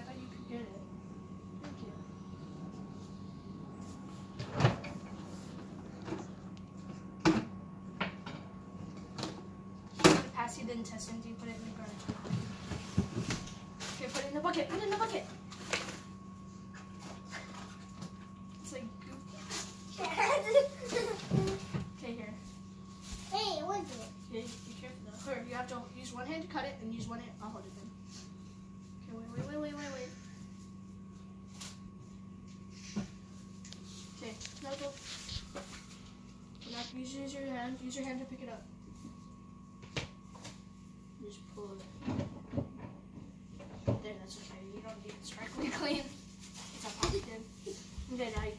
I thought you could get it. Thank you. Pass you the intestines, you put it in the garbage. Okay, put it in the bucket. Put it in the bucket. It's like goop. Okay, here. hey, what is it? Yeah, be careful though. Or you have to use one hand to cut it and use one hand. I'll hold it then. Okay, now go. Now use, your hand. Use your hand to pick it up. Just pull it. There, that's okay. You don't need it strictly clean. It's a pumpkin. Now you